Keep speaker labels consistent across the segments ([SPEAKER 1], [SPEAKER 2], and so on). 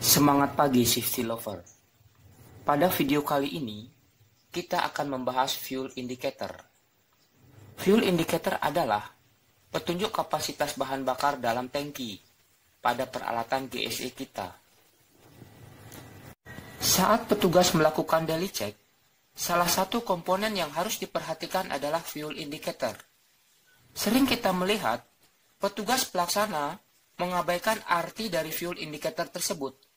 [SPEAKER 1] Semangat pagi safety lover. Pada video kali ini, kita akan membahas fuel indicator. Fuel indicator adalah petunjuk kapasitas bahan bakar dalam tangki pada peralatan GSE kita. Saat petugas melakukan daily check, salah satu komponen yang harus diperhatikan adalah fuel indicator. Sering kita melihat petugas pelaksana mengabaikan arti dari fuel indicator tersebut.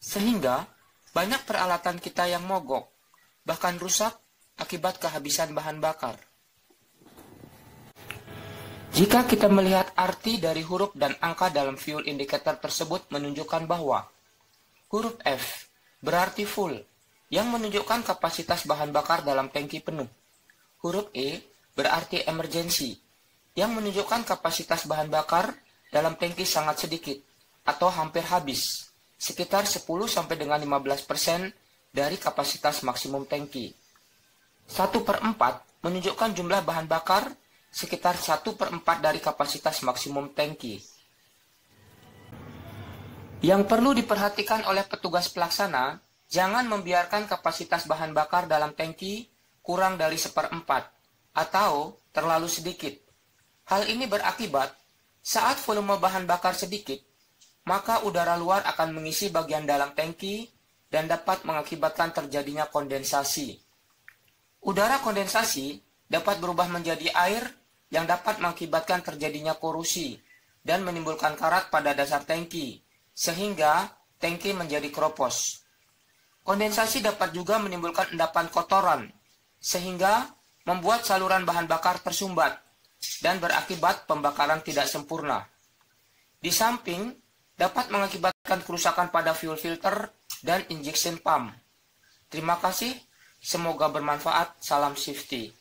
[SPEAKER 1] Sehingga banyak peralatan kita yang mogok, bahkan rusak akibat kehabisan bahan bakar. Jika kita melihat arti dari huruf dan angka dalam fuel indicator tersebut menunjukkan bahwa huruf F berarti full, yang menunjukkan kapasitas bahan bakar dalam tangki penuh. Huruf E berarti emergency, yang menunjukkan kapasitas bahan bakar dalam tangki sangat sedikit atau hampir habis, sekitar 10 sampai dengan 15% dari kapasitas maksimum tangki. 1 per 4 menunjukkan jumlah bahan bakar sekitar 1 per 4 dari kapasitas maksimum tangki. Yang perlu diperhatikan oleh petugas pelaksana, jangan membiarkan kapasitas bahan bakar dalam tangki kurang dari seperempat atau terlalu sedikit. Hal ini berakibat saat volume bahan bakar sedikit, maka udara luar akan mengisi bagian dalam tangki dan dapat mengakibatkan terjadinya kondensasi. Udara kondensasi dapat berubah menjadi air yang dapat mengakibatkan terjadinya korosi dan menimbulkan karat pada dasar tangki, sehingga tangki menjadi keropos. Kondensasi dapat juga menimbulkan endapan kotoran, sehingga membuat saluran bahan bakar tersumbat dan berakibat pembakaran tidak sempurna. Di samping, dapat mengakibatkan kerusakan pada fuel filter dan injection pump. Terima kasih, semoga bermanfaat. Salam safety.